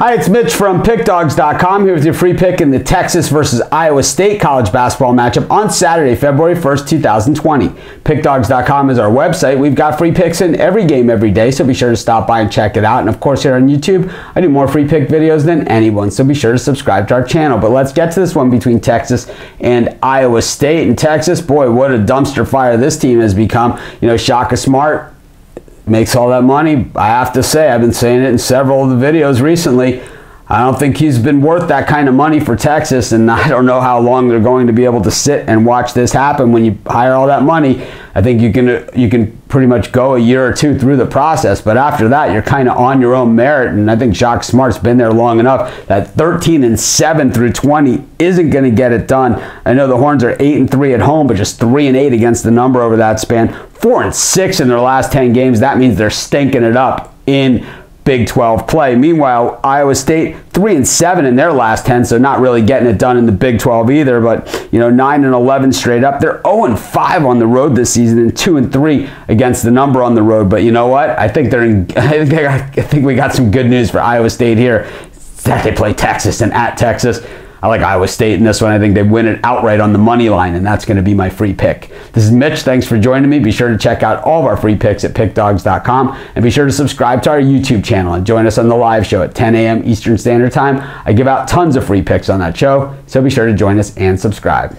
Hi, it's Mitch from PickDawgz.com here with your free pick in the Texas versus Iowa State college basketball matchup on Saturday, February 1st, 2020. PickDawgz.com is our website. We've got free picks in every game every day, so be sure to stop by and check it out. And of course, here on YouTube, I do more free pick videos than anyone, so be sure to subscribe to our channel. But let's get to this one between Texas and Iowa State. And Texas, boy, what a dumpster fire this team has become. You know, Shaka Smart makes all that money. I have to say, I've been saying it in several of the videos recently. I don't think he's been worth that kind of money for Texas, and I don't know how long they're going to be able to sit and watch this happen when you hire all that money. I think you can uh, you can pretty much go a year or two through the process, but after that, you're kind of on your own merit. And I think Shaka Smart's been there long enough that 13 and 7 through 20 isn't going to get it done. I know the Horns are 8 and 3 at home, but just 3 and 8 against the number over that span. 4 and 6 in their last 10 games. That means they're stinking it up in Big 12 play. Meanwhile, Iowa State 3 and 7 in their last 10, so not really getting it done in the Big 12 either, but you know, 9 and 11 straight up. They're 0 and 5 on the road this season and 2 and 3 against the number on the road. But you know what? I think they're in, I think we got some good news for Iowa State here. That they play Texas and at Texas. I like Iowa State in this one. I think they win it outright on the money line, and that's going to be my free pick. This is Mitch. Thanks for joining me. Be sure to check out all of our free picks at pickdawgz.com, and be sure to subscribe to our YouTube channel and join us on the live show at 10 a.m. Eastern Standard Time. I give out tons of free picks on that show, so be sure to join us and subscribe.